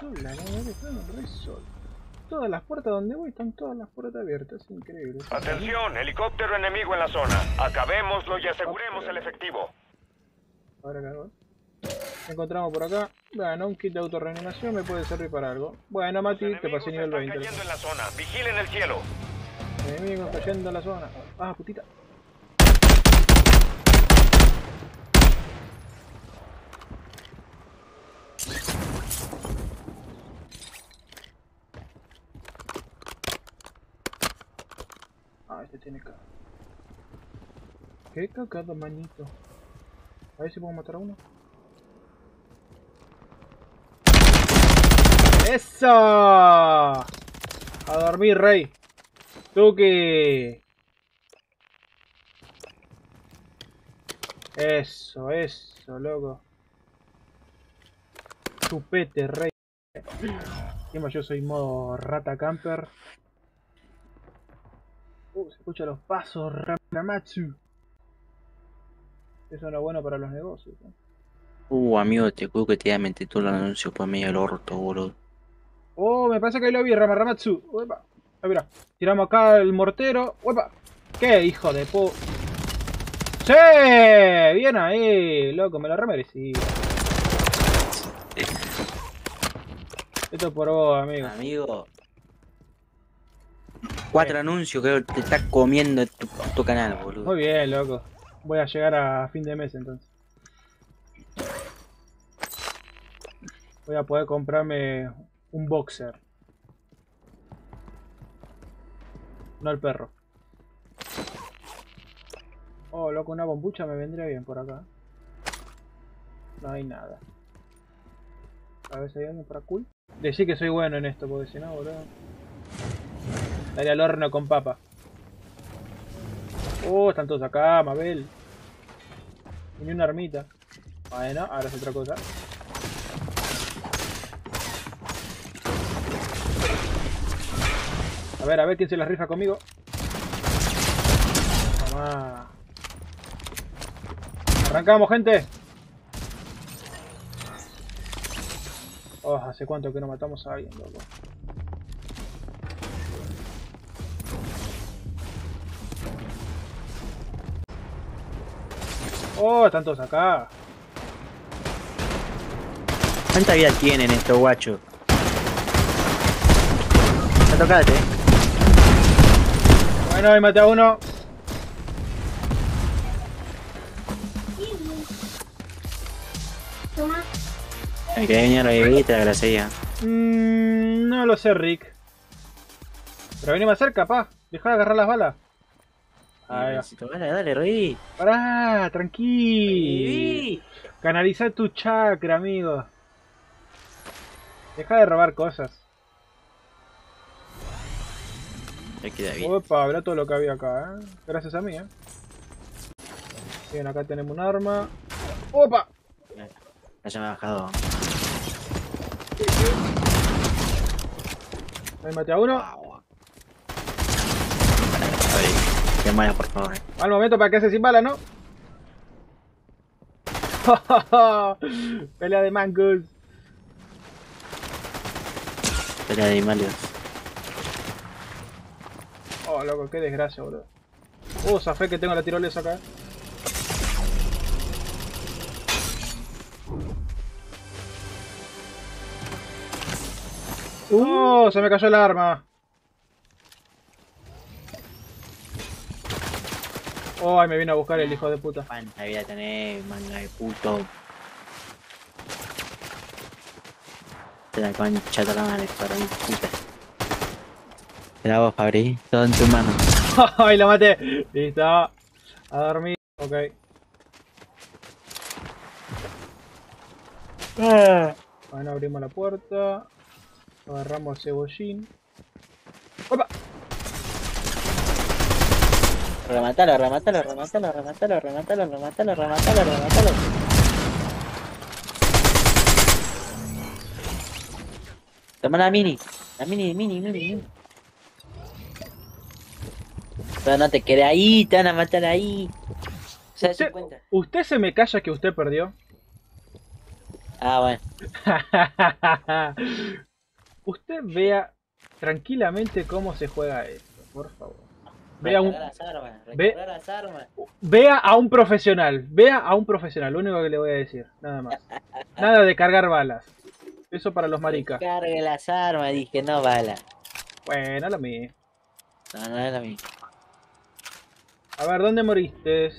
sola, la están re sola. Todas las puertas donde voy están todas las puertas abiertas, es increíble. Atención, helicóptero enemigo en la zona. Acabémoslo y aseguremos el efectivo. Ahora cagó. Encontramos por acá. Bueno, un kit de autorreanimación me puede servir para algo. Bueno, Mati, te pasé nivel están 20. cayendo en la zona. Vigilen el cielo. Enemigos cayendo en la zona. Ah, putita. Este tiene K. Qué cagado, manito. A ver si puedo matar a uno. ¡Eso! A dormir, rey. Tuki. Eso, eso, loco. Chupete, rey. Yo soy modo rata camper. Uh, se escuchan los pasos, Ramatsu. Eso no es bueno para los negocios. ¿eh? Uh, amigo, te juro que te voy a mentir todo el anuncio por medio del orto, boludo. Oh, me parece que ahí lo vi, Rama Ramatsu. Uepa. Ah, mira. Tiramos acá el mortero. Uepa. ¿Qué hijo de pu... ¡Sí! Bien ahí, loco, me lo remerecí. Esto es por vos, amigo. Amigo. Cuatro anuncios que te estás comiendo en tu canal, boludo. Muy bien, loco. Voy a llegar a fin de mes entonces. Voy a poder comprarme un boxer. No el perro. Oh, loco, una bombucha me vendría bien por acá. No hay nada. A ver si hay alguien por cool. Decí que soy bueno en esto, porque si no, boludo. Daría al horno con papa. Oh, están todos acá, Mabel. Ni una armita. Bueno, ahora es otra cosa. A ver, a ver quién se la rifa conmigo. Mamá. Arrancamos, gente. Oh, hace cuánto que no matamos a alguien, loco. Oh, están todos acá. ¿Cuánta vida tienen estos guachos? Ya tocate. Bueno, ahí maté a uno. Toma. Hay que venir a la gracia. Mm, no lo sé, Rick. Pero vení más cerca, pa. Deja de agarrar las balas. Va. Dale, dale, reviví. Pará, tranquilo. Reviví. Canaliza tu chakra, amigo. Deja de robar cosas. Me queda bien. Opa, habrá todo lo que había acá, ¿eh? Gracias a mí, ¿eh? Bien, acá tenemos un arma. ¡Opa! Ya me ha bajado. Ahí maté a uno. A ver, por favor. eh. Al momento para que se sin bala, ¿no? Pelea de mangos. Pelea de animales. Oh, loco, qué desgracia, boludo. Uh, zafé que tengo la tirolesa acá. ¡Oh! Se me cayó el arma. Oh, ahí me vino a buscar el hijo de puta. ¿Cuánta vida tenés, manga de puto? Te la concha de la madre, para mi puta. Te la vos, Fabri, todo en tu mano. ¡Ay, lo maté! Listo. A dormir. Ok. Bueno, abrimos la puerta. Agarramos el cebollín. ¡Opa! Rematalo, rematalo, rematalo, rematalo, rematalo, rematalo, rematalo, rematalo. Toma la mini, la mini, mini, mini, mini. Pero no te quedes ahí, te van a matar ahí. Ya se ¿Usted, cuenta. ¿Usted se me calla que usted perdió? Ah, bueno. Usted vea tranquilamente cómo se juega esto, por favor. Vea, un, Recargar las armas, ve- recargar las armas. vea a un profesional, vea a un profesional, lo único que le voy a decir, nada más. Nada de cargar balas. Eso para los maricas. Cargue las armas, dije, no bala. Bueno, lo mismo. No, no es lo mismo. A ver, ¿dónde moriste?